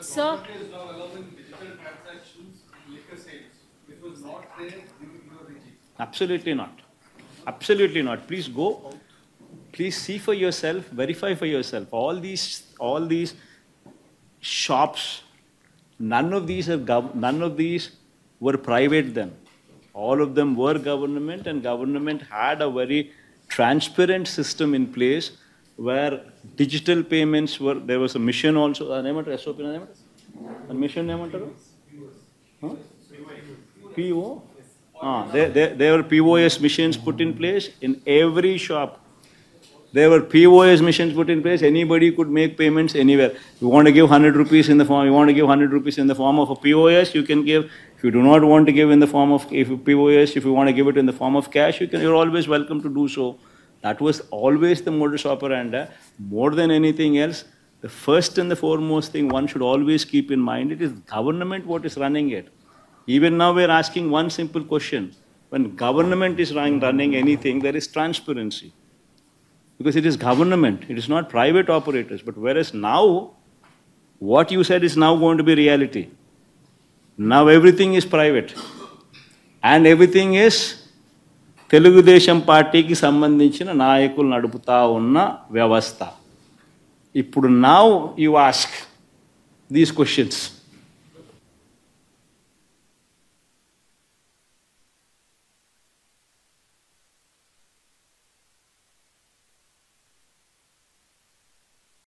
Sir, Government is now allowing digital transactions in liquor sales, which was not there during your regime. Absolutely not. Absolutely not. Please go. Please see for yourself, verify for yourself. All these, all these shops, none of these are gov- none of these were private then. All of them were government, and government had a very transparent system in place where digital payments were, there was a mission also, uh, SOP, name it? a mission huh? PO? Ah, there, there, there were POS machines put in place in every shop. There were POS machines put in place. Anybody could make payments anywhere. You want to give 100 rupees in the form, you want to give 100 rupees in the form of a POS, you can give. If you do not want to give in the form of if POS, if you want to give it in the form of cash, you can, you're always welcome to do so. That was always the modus operandi. More than anything else, the first and the foremost thing one should always keep in mind, it is government what is running it. Even now we're asking one simple question. When government is running, running anything, there is transparency. Because it is government, it is not private operators. But whereas now, what you said is now going to be reality. Now everything is private. And everything is Telugu Desam పార్టీకి సంబంధించిన నాయకులు నడుపుతా ఉన్న వ్యవస్థ. ఇప్పుడు నా you ask these questions